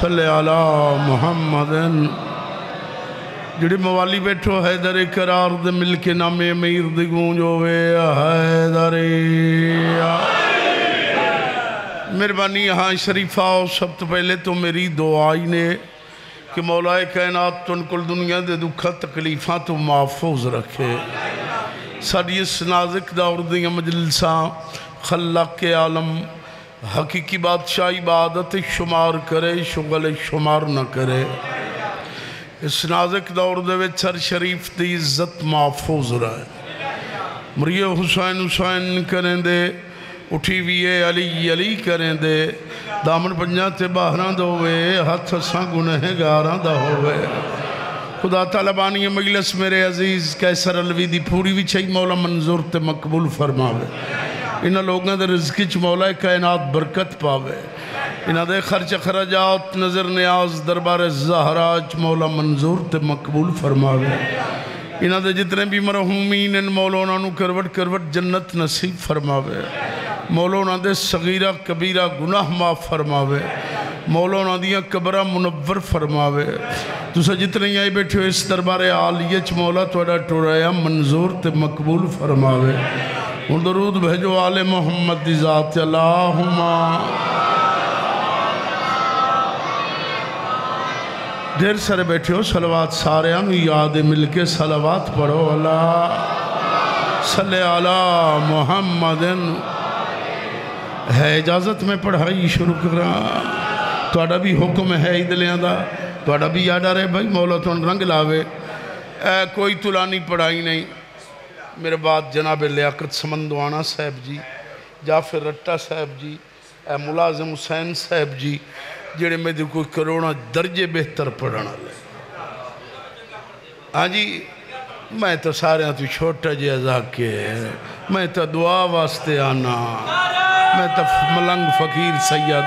صلی علی محمد۔ جڑی موالی بیٹھو، حیدر قرار دے مل کے نامے امیر دی گونج ہوئے حیدر۔ مہربانی یہاں شریفہ سب تو پہلے تو میری دعائی نے کہ مولا کائنات تن کل دنیا دے دکھا تکلیفاں تو محفوظ رکھے۔ ساری اس نازک دور دیا مجلساں خلق کے عالم حقیقی بادشاہ عبادت شمار کرے، شغل شمار نہ کرے۔ اس نازک دور دے وچ ہر شریف دی عزت محفوظ رہے۔ مریہ حسین حسین کریں دے، اٹھی ویے علی علی کریں دے۔ دامن پنجا تے باہران دا ہوئے ہاتھ ساں گنہ گاراں دا ہوئے۔ خدا طالبانی مجلس میرے عزیز کیسر الوی دی پوری بھی مولا منظور تے مقبول فرماوے۔ انہاں لوگاں دے رزقی چھ مولا کائنات برکت پاوے۔ انہاں دے خرچ خرجات نظر نیاز دربار زہراج مولا منظور تے مقبول فرماوے۔ انہاں دے جتنے بھی مرحومین ان مولانا نو کروٹ کروٹ جنت نصیب فرماوے۔ مولانا دے صغیرہ کبیرہ گناہ معاف فرماوے۔ مولانا دیا قبرہ منور فرماوے۔ تو جتنے آئی بیٹھے ہو اس دربار آلیچ مولا توڑا ٹوڑایا منظور تے مقبول فرماوے۔ ان درود بھیجو آل محمد دی ذات اللہم دیر سارے بیٹھے ہو صلوات سارے ہم یاد مل کے صلوات پڑھو، اللہ صلی اللہ محمد۔ ہے اجازت میں پڑھائی شروع کرا۔ توڑا بھی حکم ہے ادلیاں دا۔ توڑا بھی یاد آ رہے بھائی، مولا تو رنگ لاوے۔ اے، کوئی تلانی پڑھائی نہیں۔ میرے بعد جناب لیاقت سمندوانا صاحب جی جعفر رٹا صاحب جی اے ملازم حسین صاحب جی جڑے میں دے کوئی درجے بہتر پڑھنا لے ہاں جی میں تو سارے تو چھوٹا جی ازا کے میں تو دعا واسطے آنا۔ میں تو ملنگ فقیر سید۔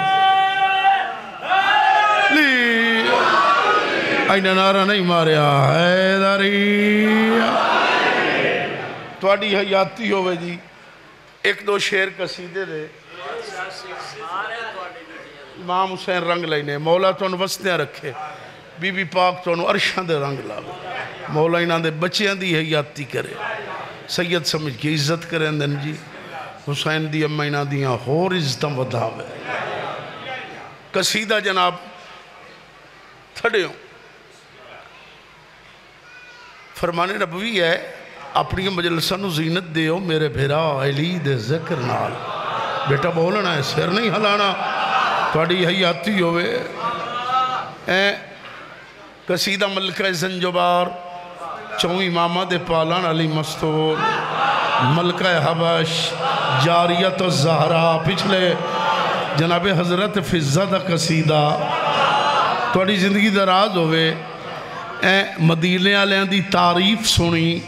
لی۔ آئینہ نعرہ نہیں ماریا، حیدری۔ توڑی حیاتی ہوئے جی ایک دو شیر قصیدے دے امام حسین رنگ لینے مولا تو انہوں رکھے بی بی پاک تو انہوں عرشان دے رنگ لاؤ مولا انہوں دے بچیاں دی حیاتی کرے سید سمجھ کے عزت کریں دن جی حسین دی امہ انہوں دیاں ہور عزتم ودھاوے قصیدہ جناب تھڑے ہوں فرمان نبوی ہے اپنی مجلسہ نو زینت دے ہو میرے بھیرا علی دے ذکر نال۔ بیٹا بولنا ہے، سر نہیں ہلانا۔ توڑی حیاتی ہوئے۔ اے قصیدہ ملکہ زنجبار چون امامہ دے پالان علی مستور۔ ملکہ حبش، جاریت و زہرہ پچھلے۔ جناب حضرت فضہ دا قصیدہ۔ توڑی زندگی دراز ہوئے۔ اے، مدینے آلیاں دی تعریف سنی۔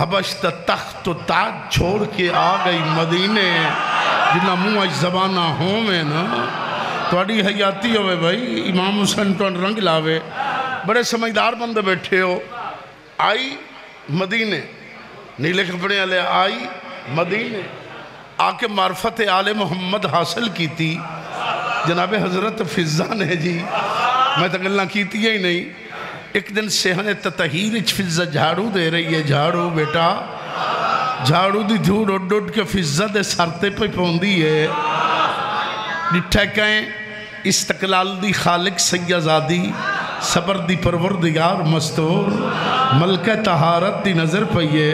حبش تخت و تاج چھوڑ کے آ گئی مدینے۔ جنہ منہ اج زبانہ ہوں میں نا توڑی حیاتی ہوئے بھائی، امام حسین تو رنگ لاوے۔ بڑے سمجھدار بند بیٹھے ہو۔ آئی مدینے، نیلے کپڑے والے آئی مدینے۔ آ کے معرفت آل محمد حاصل کی تھی جناب حضرت فضہ نے جی میں تو گلنا کیتی ہی نہیں۔ ایک دن سہنے تتہیر اچھ فضہ جھاڑو دے رہی ہے، جھاڑو بیٹا، جھاڑو دی دھوڑ اڈ اڈ کے فضہ دے سرتے پہ پوندی ہے۔ ڈٹھے کہیں، استقلال دی خالق سیازادی صبر دی پروردگار مستور ملکہ تہارت دی نظر پہیے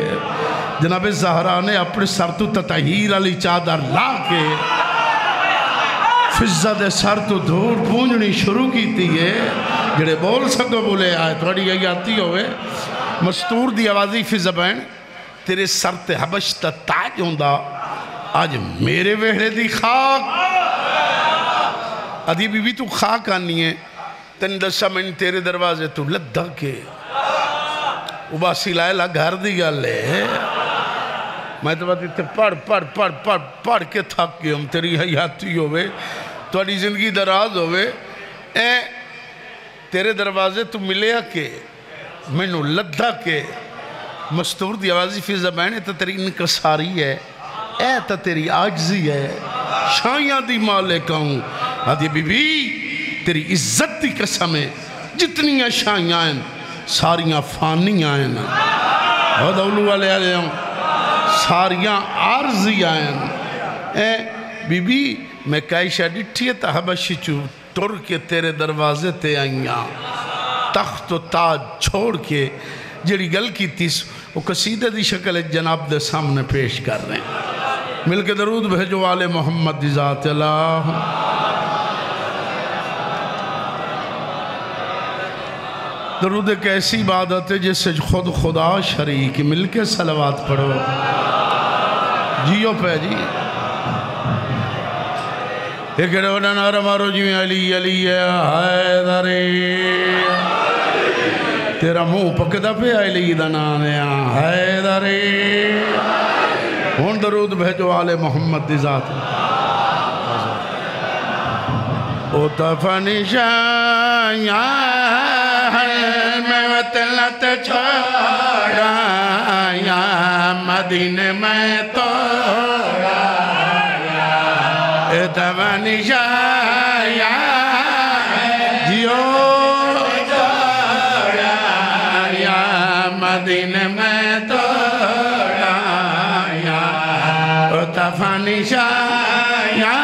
جناب زہرہ نے اپنے سر تو تتہیر علی چادر لا کے فضہ دے سر تو دھوڑ پونجنی شروع کی تھی ہے۔ جڑے بول سکو بولے، آئے توڑی گئی آتی ہوئے۔ مستور دی آوازی فضہ بین تیرے سر تے حبش تا تاج ہوندہ آج میرے ویڑے دی خاک۔ ادھی بی بی تو خاک آنی ہے۔ تن دسا میں تیرے دروازے تو لدھا کے۔ اباسی لائے لا گھر دی گا لے میں تو بات اتنے پڑھ پڑھ پڑھ پڑھ پڑھ کے تھک کے ہم تیری حیاتی ہوئے۔ توڑی زندگی دراز ہوئے اے تیرے دروازے تو ملے کے میں نو لدھا کے مستور دی آوازی فی زبین ہے تو تیری انکساری ہے، اے تو تیری آجزی ہے شائیاں دی مالک ہوں آدھی بی بی تیری عزت کی قسم ہے جتنی شائیاں ہیں، ساریاں فانیاں ہیں۔ بہت اولو والے آلے ہوں ساریاں عارضی آئیں اے بی بی میں کائشہ ڈٹھی جی، ہے، تا حبشی چو ٹر کے تیرے دروازے تے آئیاں۔ تخت و تاج چھوڑ کے جڑی گل کی تیس وہ قصیدہ دی شکل ایک جناب دے سامنے پیش کر رہے ہیں۔ مل کے درود بھیجو والے محمد ذات اللہ درود ایک ایسی عبادت ہے جس سے خود خدا شریک مل کے سلوات پڑھو۔ جیو پہ جی۔ ایک روڑا نارا مارو جی علی علی حیدری تیرا منہ پکدا پہ علی دا نام ہے حیدری ہون درود بھیجو آل محمد دی ذات۔ او تفنی شایا میں وطلت چھوڑا یا مدینہ میں توڑا اے یا میں توڑا یا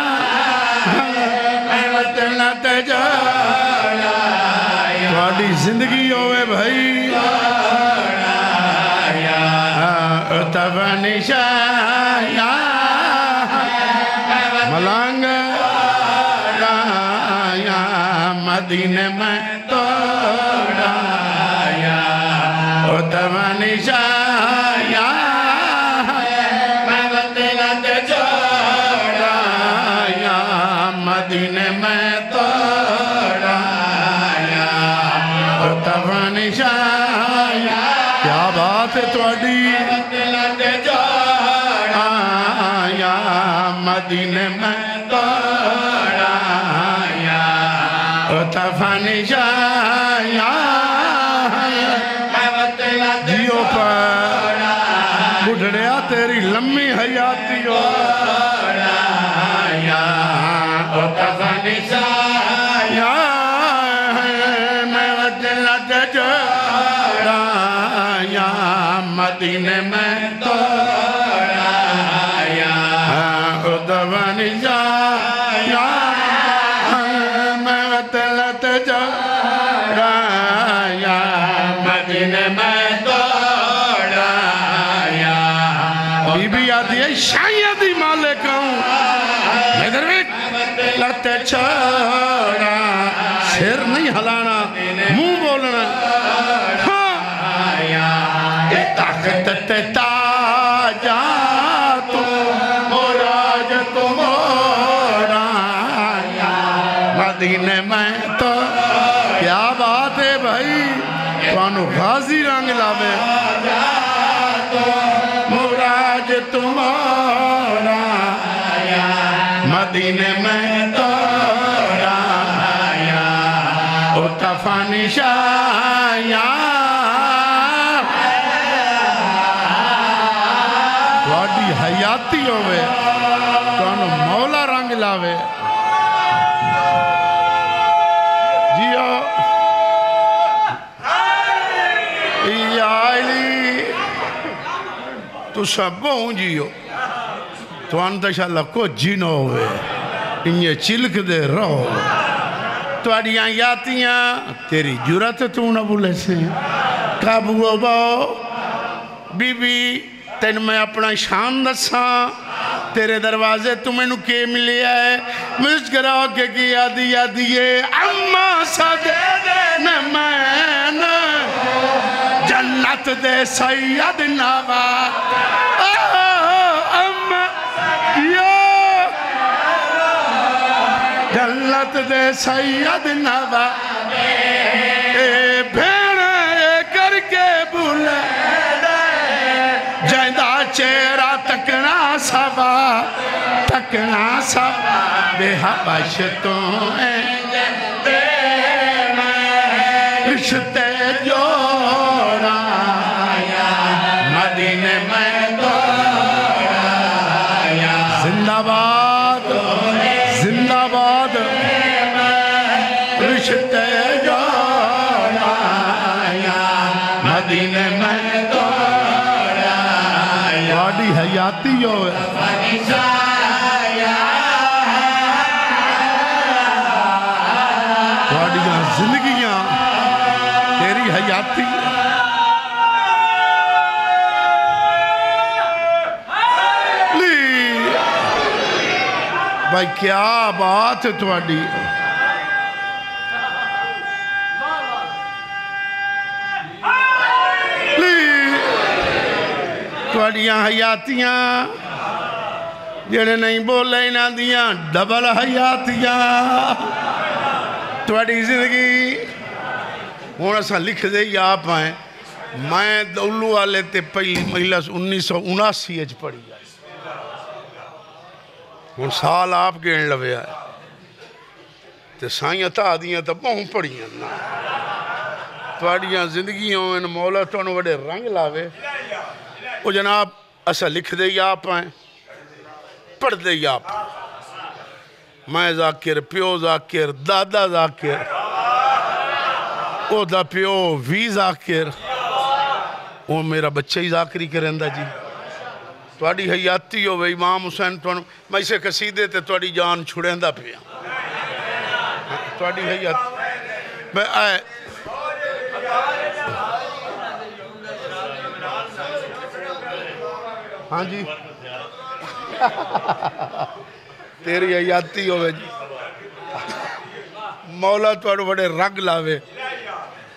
تھوڑی زندگی ہوئے بھائی مدین میں توڑا تب نشایا مدین میں توڑا تب نشایا کیا بات ہے تھوڑی آیا مدینہ میں توڑا مدینہ میں توڑا یا ادوان جا۔ یا میں وجلت جوڑا یا مدینہ میں توڑا یا بی بی آدھی ہے شاید ہی مالک ہوں۔ لت چھوڑا۔ سر نہیں ہلانا منہ بولنا اے طاقت تے تاجا تو موراج تو مورا مدینہ میں تو کیا بات ہے بھائی؟ توانو غازی رنگ لاوے؟ موراج تو مورا مدینہ میں توڑا یا۔ او تفانی شایا حیاتی ہوئے تو مولا رنگ لاوے جیو یا تو سب ہوں جیو تو انتشاللہ کو جنو ہوئے انہیں چلک دے رہو تو توڑیاں یاتیاں تیری جرات تو نہ بولے سے کابو باؤ بی بی تین میں اپنا شان دساں تیرے دروازے تمہیں نو کے ملے ہے مجھ مسکرا کے کیا دیا دیئے اما صدے دے میں جنت دے سید نوا اما جنت دے سید نوا ਚੁੱਕਣਾ ਸਾਰੇ ਹਬਸ਼ ਤੋਂ ਐ ਦੇ ਮੈਂ ਰਿਸ਼ਤੇ بھائی، کیا بات ہے تھوڑی تھوڑیاں حیاتیاں جڑے نہیں بولے نہ دیاں ڈبل حیاتیاں۔ تھوڑی زندگی ہوں اصا لکھ دے ہی آپ آئیں میں دولو والے تے پہلی مہیلا انیس سو اناسی اچ پڑھی ہوں سال آپ گین لوے آئے۔ تے سائیں تا دیاں تا بہت پڑھیاں نا۔ تھوڑیاں زندگیوں ان مولا تو وڈے رنگ لاوے۔ وہ جناب اصا لکھ دے ہی آپ آئیں پڑھ دے ہی آپ۔ میں ذاکر، پیو ذاکر، دادا ذاکر۔ او دا پیو وی ذاکر۔ او میرا بچہ ہی ذاکری کرندہ جی۔ توڑی حیاتی ہو امام حسین تو میں اسے قصیدے تے توڑی جان چھڑیندہ پیا توڑی حیاتی میں آئے ہاں جی تیری حیاتی ہوئے جی مولا توڑ بڑے رنگ لاوے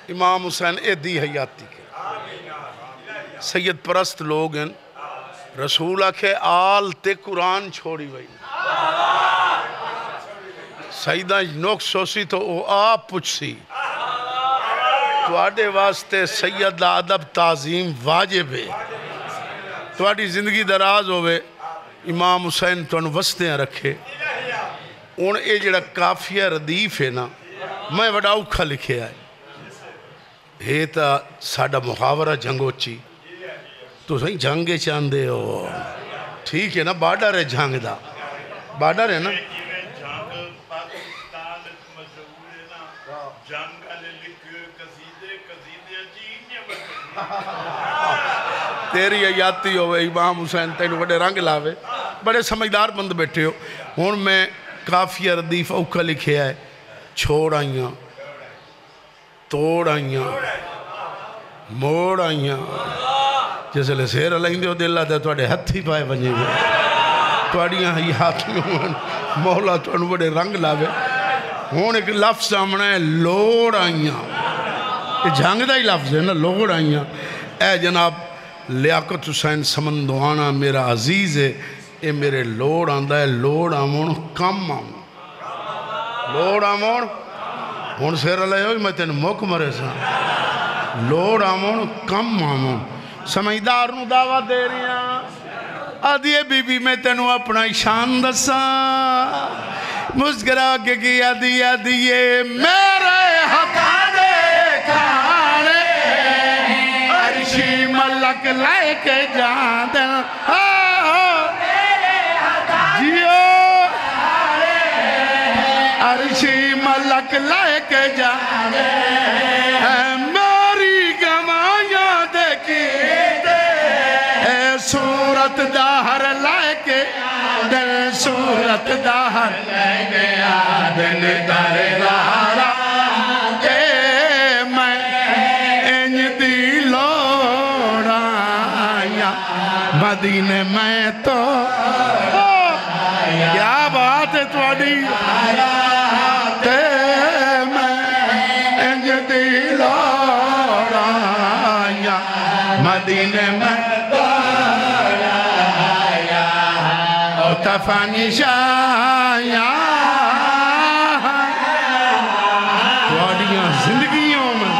امام حسین اے دی حیاتی کے سید پرست لوگ ہیں رسول آکھے، آل تے قرآن چھوڑی وئی۔ سیدہ نوک سوسی تو او آپ پچھ سی توڑے واسطے سید ادب تعظیم واجب ہے۔ توڑی زندگی دراز ہوئے امام حسین تو وسطیں رکھے۔ ان اے جڑا کافیہ ردیف ہے نا، میں وڈا اوکھا لکھے آئے ہے تا ساڑا محاورہ جنگوچی۔ تو سہی جنگے چاندے ہو۔ ٹھیک ہے نا بارڈر ہے جنگ دا۔ بارڈر ہے نا۔ تیری حیاتی ہوئے، امام حسین تینو بڑے رنگ لاوے۔ بڑے سمجھدار بند بیٹھے ہو۔ ہون میں کافی ردیف اوکھا لکھے آئے چھوڑ آئیاں۔ توڑ آئیاں۔ موڑ آئیاں۔ جیسے لے سیر علیہ دے دل آتا ہے توڑے پائے بنجے ہوئے توڑیاں حیاتی ہوئے مولا توڑ بڑے رنگ لاوے۔ ہون ایک لفظ آمنا ہے لوڑ آئیاں یہ جھانگ دا ہی لفظ ہے نا لوڑ آئیاں اے جناب، لیاقت حسین سمندوانا میرا عزیز ہے۔ اے میرے لوڑ آندہ ہے، لوڑ آمون، کم آمون۔ لوڑ آمون۔ ہون سیر علیہ ہوئی میں تین موک مرے سا لوڑ آمون، کم آمون۔ سمجھدار نو دعویٰ دے رہی ہیں آدھیے بی بی میں تینو اپنا شان دسا مسکرا کے کیا دیا دیے میرے حقا کھانے عرشی ملک لائے کے جان دن دل صورت داہر لائے کے او تفانی شایا توڑیاں زندگیوں میں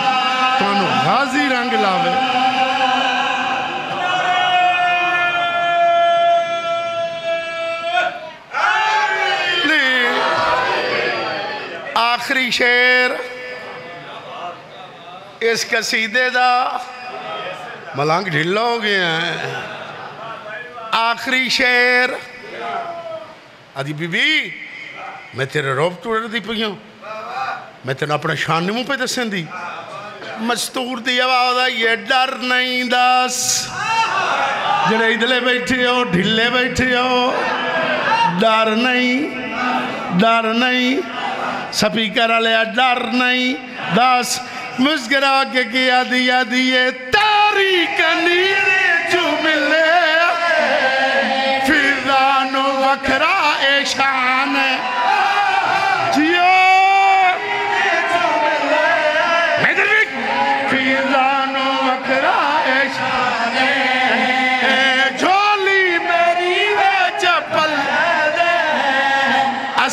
توانو غازی رنگ لاوے۔ آخری شیر اس قصیدے دا ملانگ ڈھلا ہو گیا ہیں۔ آخری شیر آدھی بی بی میں تیرے روب توڑ دی پہیوں میں تین اپنے شان نہیں منہ پہ دسیں دی۔ مستور دی آواز ہے یہ ڈر نہیں دس۔ جڑے ادلے بیٹھے ہو، ڈھلے بیٹھے ہو۔ ڈر نہیں ڈر نہیں۔ سپیکر والے، ڈر نہیں۔ دس، مسکرا کے کیا دیا دیے تاری کنیرے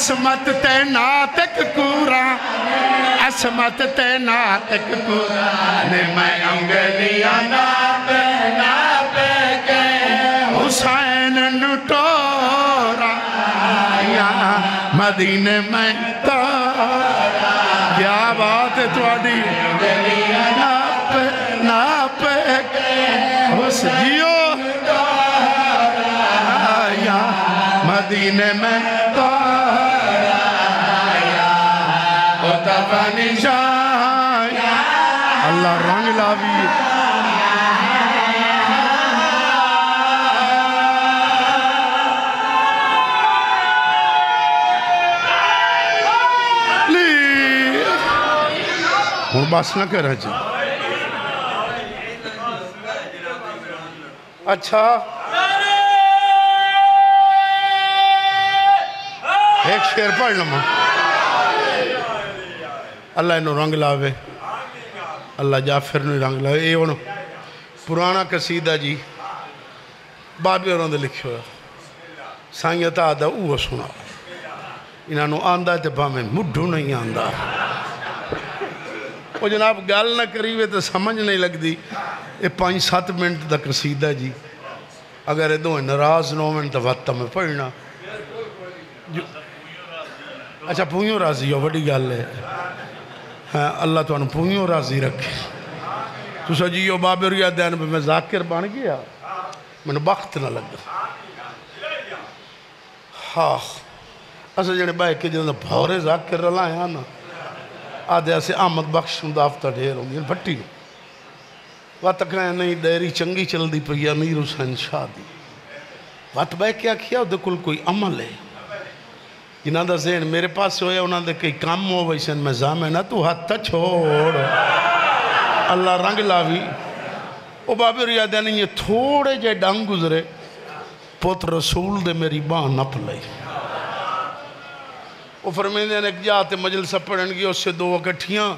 عصمت تیناتک کورا عصمت تیناتک کورا نے میں انگلیاں ناپ ناپ کے حسین نٹورا یا مدینے میں تورا کیا بات ہے تواڈی انگلیاں ناپ ناپ کے حسین جیو یا مدینے میں تورا او شاہ اللہ رنگ لاوی ہوں بس نہ کہہ جی اچھا ایک شیر پڑھ لما اللہ انہوں رنگ لاوے۔ اللہ جعفر نے رنگ لاوے۔ اے انہوں پرانا قصیدہ جی بابی اور دے لکھے ہویا سائیں تا آدھا اوہ سنا انہوں نے آندہ تے میں مڈھو نہیں آندہ وہ جناب گال نہ کریوے تو سمجھ نہیں لگ دی یہ پانچ سات منٹ دا قصیدہ جی۔ اگر یہ دو نراز نو منٹ دا وقت میں پڑھنا۔ اچھا پوئیوں راضی ہو بڑی گال ہے۔ اللہ تو انہوں پوئیوں راضی رکھے۔ تو سو جی، جیو بابر دین پہ میں ذاکر بان گیا۔ میں نے بخت نہ لگا ہاں اسے جڑے بھائی کے جنہوں بھورے ذاکر رلائے ہیں نا، آدھے ایسے آمد بخش ہوں دافتہ ڈھیر ہوں گے یعنی پھٹی ہوں وقت کہیں نہیں دیری چنگی چل دی پہ امیر حسین شاہ دی۔ وقت بھائی کیا کیا دے کل کوئی عمل ہے۔ جنہاں دا ذہن میرے پاس ہویا، انہاں دے کئی کام ہو ویسن میں زامے نہ، تو ہاتھ چھوڑ۔ اللہ رنگ لاوی۔ او بابر یاد نہیں، یہ تھوڑے جے ڈنگ گزرے۔ پوت رسول دے میری باں نپ لئی۔ وہ فرمیندے نے ایک جاتے مجلسہ پڑھن گی اس سے دو اکٹھیاں۔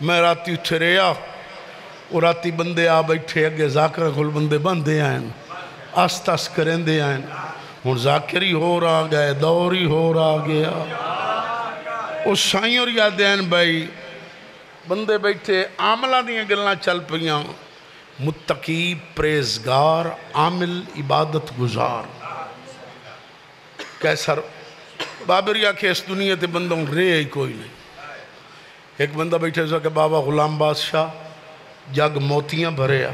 میں راتی اٹھے رہا وہ راتی بندے آ بیٹھے، اگے ذاکر کل بندے بندے آئیں آست آست کریں دے آئیں ہوں ذاکر ہی ہو رہا گئے دور ہی ہو رہا گیا۔ اس سائیں اور یاد ہیں بھائی، بندے بیٹھے، عاملہ دیاں گلنا چل پئیاں متقی پریزگار، عامل عبادت گزار۔ کیسر بابر یا کہ اس دنیا تے بندوں رے ہی کوئی نہیں۔ ایک بندہ بیٹھے سا کہ بابا غلام بادشاہ، جگ موتیاں بھرے آ۔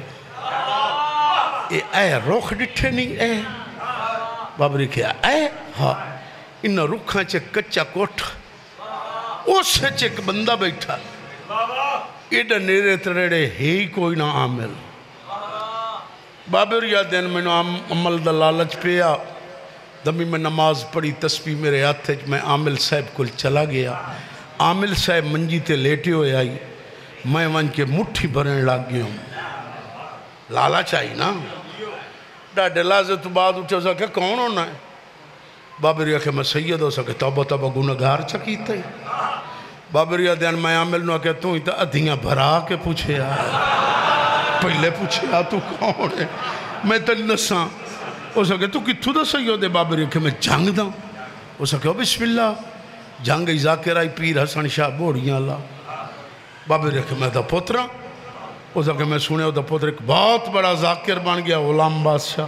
اے اے، روخ ڈٹھے نہیں، اے۔ بابری کیا اے ہاں انہ رکھاں چے کچا کوٹھ اس سے ایک بندہ بیٹھا ایڈا نیرے تریڑے ہی کوئی نہ عامل بابر یا دین میں عمل دا لالچ پیا دمی میں نماز پڑھی تسبیح میرے ہاتھ میں عامل صاحب کل چلا گیا عامل صاحب منجی تے لیٹے ہوئے آئی میں ون کے مٹھی بھرن لگ گیا ہوں لالا چاہی نا ڈاڈے لازے تو بعد اٹھے سا کہ کون ہونا ہے؟ بابر یا کہ میں سید ہاں، ہو سکے توبہ توبہ گنگار چکیتا ہے؟ بابر یا دیان میں عامل نو کہ تو ہی تا ادھیاں بھرا کے پوچھے آیا پہلے پوچھے آ تو کون ہے؟ میں تل نساں۔ ہو سکے تو کتھو دا سید ہے بابر یا کہ میں جنگ دا۔ ہو سکے بسم اللہ، جنگ ای ذاکر آئی پیر حسن شاہ بوڑیاں اللہ بابر یا کہ میں دا پترہ اس کہ میں سنے وہ پوتر ایک بہت بڑا ذاکر بن گیا، غلام بادشاہ۔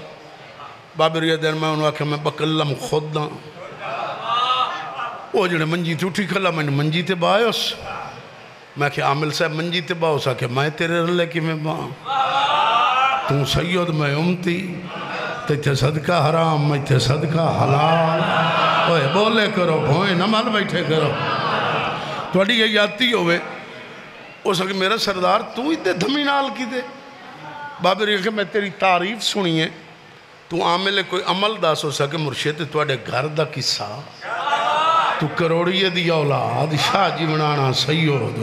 بابر یہ دن میں انہوں آخیا میں بکلم خود ہاں۔ وہ جڑے منجی تے اٹھی کھلا، میں منجی تے باہس میں کہ عامل صاحب منجی تے باہس آخیا میں تیرے رلے کی میں باہ توں سید میں امتی تیتھے صدقہ حرام میں میتھے صدقہ حلال۔ اوے بولے کرو، بھوئے نمال بیٹھے کرو۔ تو اڑی یہ یادتی ہوئے ہو سکے میرا سردار تو ہی دے دھمی نال کی دے بابے ریخے میں تیری تعریف سنی ہے۔ تو لے کوئی عمل داس ہو سکے مرشد تو اڑے گھر دا قصہ۔ تو کروڑیے دی اولاد شاہ جی بنانا سیود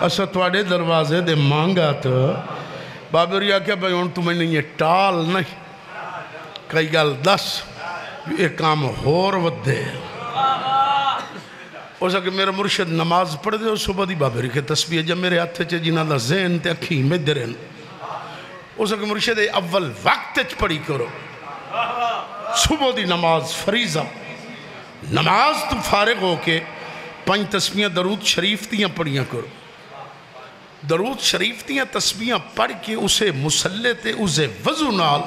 اسا تو اڑے دروازے دے مانگا تو بابے ریا کیا بھائی ان تمہیں نہیں یہ ٹال نہیں۔ کئی گل دس، یہ کام ہور ودے۔ اس کے میرا مرشد نماز پڑھ دے صبح دی بابے رکھے تسبیح، جب میرے ہاتھ چ جنہ دا ذہن تے اکھی میں دے رہن کے مرشد اول وقت چ پڑھی کرو۔ صبح دی نماز فریضہ۔ نماز تو فارغ ہو کے پنج تسبیحاں درود شریف دیاں پڑھیاں کرو۔ درود شریف دیاں تسبیحاں پڑھ کے اسے مسلح تے اسے وضو نال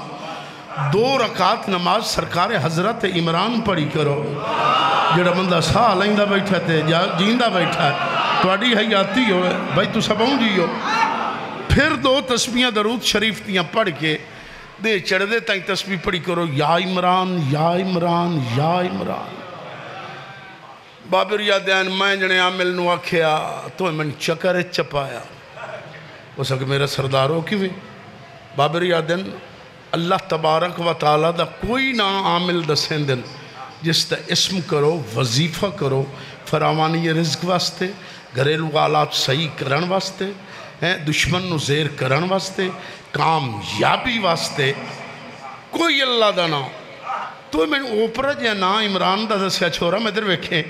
دو رکعت نماز سرکار حضرت عمران پڑھی کرو۔ جڑا بندہ ساہ دا بیٹھا تے جیندہ بیٹھا ہے تو اڈی ہو ہے بھائی تو سبوں جیو پھر دو تسبیاں درود شریف تیاں پڑھ کے دے چڑھ دے تاہی تسبیہ پڑھی کرو یا عمران یا عمران یا عمران بابر یادین میں جنے عامل نو کھیا تو من چکر چپایا ہو سکے میرا سردار ہو کیوئے بابر یادین اللہ تبارک و تعالی دا کوئی نہ عامل دسیں دن جس تا اسم کرو، وظیفہ کرو، فراوانی رزق واسطے، گھریلو آلات صحیح کرن واسطے دشمن نو زیر کرن واسطے کامیابی واسطے، کوئی اللہ دا نا تو میں اوپر جا نا عمران دا دسیا چھوڑا میں ادھر بیکھیں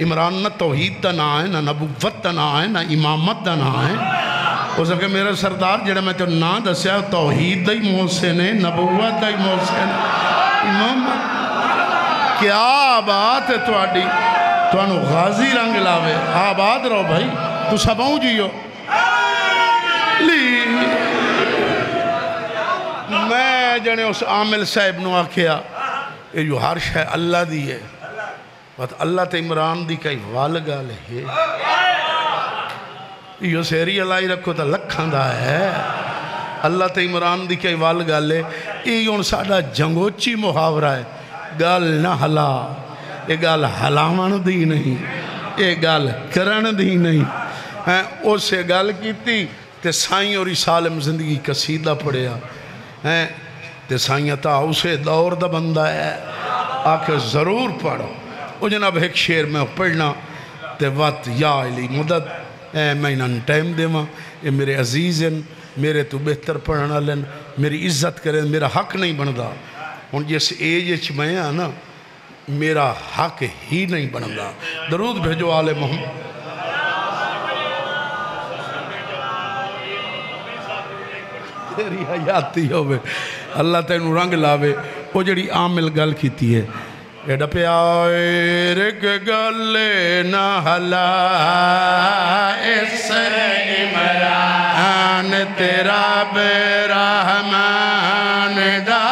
عمران نہ توحید دا نا ہے، نہ نبوت دا نا ہے، نہ امامت دا نا ہے۔ اس نے کہ میرا سردار جڑا میں تو نا دسیا، توحید دا ہی محسن ہے نبوت دا ہی محسن ہے امامت کیا بات ہے تواڈی تانوں غازی رنگ لاوے آباد رہو بھائی تو سباؤں جیو لی میں جنے اس عامل صاحب نو آکھیا یہ جو ہر شے اللہ دی ہے بات اللہ تے عمران دی کئی والگا لے یہ سیری اللہ ہی رکھو تا لکھان دا ہے اللہ تے عمران دی کئی والگا لے یہ ان ساڑا جنگوچی محاورہ ہے گال نہ ہلا۔ یہ گال ہلاون دی نہیں، یہ گال کرن دی نہیں۔ اسے گال کیتی تے سائیں اور سالم زندگی قصیدہ پڑھیا۔ ہیں، تے سائیں تا اسے دور دا بندہ ہے۔ آکے ضرور پڑھو۔ او جناب، ایک شعر میں پڑھنا تے وقت یا علی مدد۔ اے، میں انہاں ٹائم دیواں۔ اے میرے عزیز ہیں میرے تو بہتر پڑھنا لین میری عزت کریں میرا حق نہیں بندا۔ ہوں جس ایج اچ میں ہاں نا، میرا حق ہی نہیں بندا۔ درود بھیجو آل محمد۔ تیری حیاتی ہوئے اللہ تینو رنگ لاوے۔ وہ جڑی عامل گل کیتی ہے۔ ایڈا پہ آئے رک گل نہ حلا اس عمران، تیرا بے رحمان دار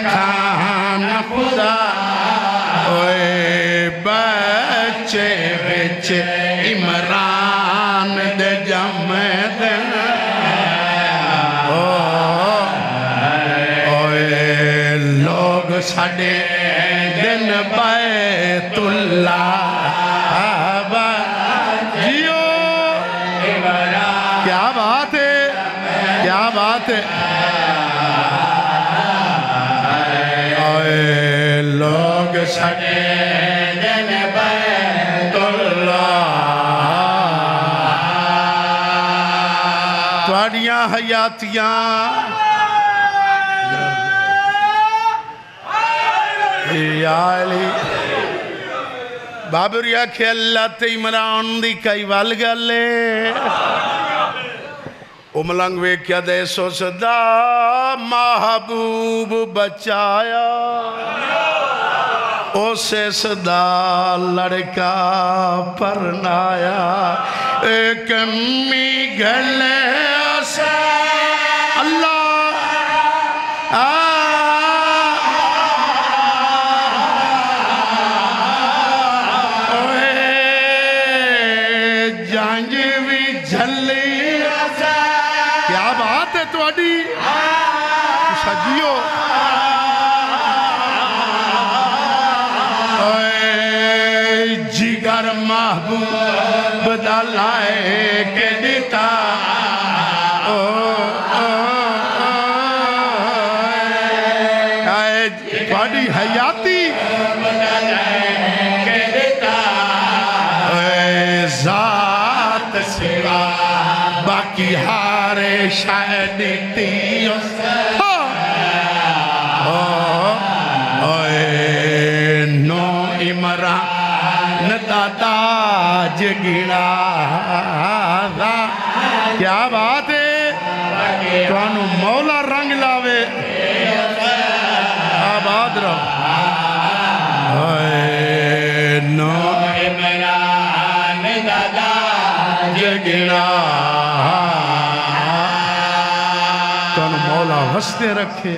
بک خانہ خدا اوے بچے بچے عمران دے جمع دن حیاتیاں۔ یا علی بابر یا کہ اللہ تے عمران دی کئی وال گلے املنگ وے کیا دے سو صدا محبوب بچایا۔ اسے صدا لڑکا پرنایا۔ ایک امی گلے لائے کے دیتا حیاتی۔ کے دیتا ذات سوا باقی ہارے شاید ہاں۔ ہاں۔ اے نو عمران دادا جگڑا دا جگڑا مولا ہستے رکھے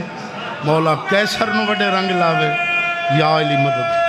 مولا کیسر نو وڈے رنگ لاوے یا علی مدد